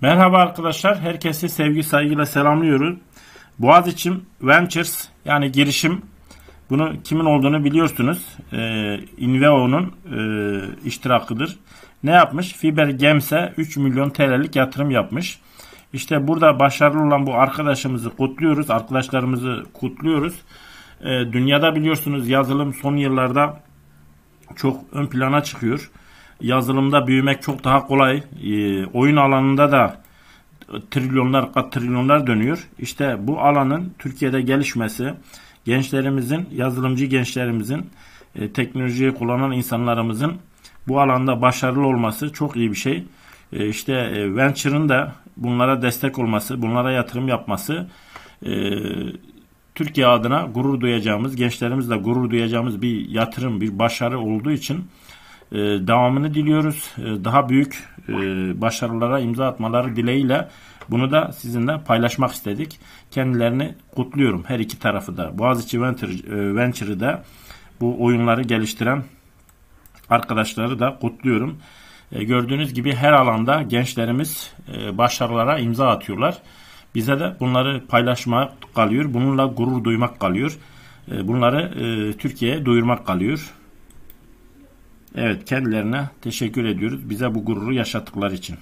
Merhaba arkadaşlar. Herkese sevgi saygıyla selamlıyorum. Boğaziçi Ventures yani girişim bunu kimin olduğunu biliyorsunuz. Ee, Inveo'nun e, iştirakıdır. Ne yapmış? Fiber Gems'e 3 milyon TL'lik yatırım yapmış. İşte burada başarılı olan bu arkadaşımızı kutluyoruz. Arkadaşlarımızı kutluyoruz. Ee, dünyada biliyorsunuz yazılım son yıllarda çok ön plana çıkıyor. Yazılımda büyümek çok daha kolay. E, oyun alanında da trilyonlar kat trilyonlar dönüyor. İşte bu alanın Türkiye'de gelişmesi, gençlerimizin, yazılımcı gençlerimizin, e, teknolojiyi kullanan insanlarımızın bu alanda başarılı olması çok iyi bir şey. E, işte e, Venture'ın da bunlara destek olması, bunlara yatırım yapması e, Türkiye adına gurur duyacağımız, gençlerimizle gurur duyacağımız bir yatırım, bir başarı olduğu için e, devamını diliyoruz. E, daha büyük e, başarılara imza atmaları dileğiyle bunu da sizinle paylaşmak istedik. Kendilerini kutluyorum her iki tarafı da. Boğaziçi Venture, e, Venture'ı da bu oyunları geliştiren arkadaşları da kutluyorum. E, gördüğünüz gibi her alanda gençlerimiz başarılara imza atıyorlar. Bize de bunları paylaşmak kalıyor. Bununla gurur duymak kalıyor. Bunları Türkiye'ye duyurmak kalıyor. Evet kendilerine teşekkür ediyoruz. Bize bu gururu yaşattıkları için.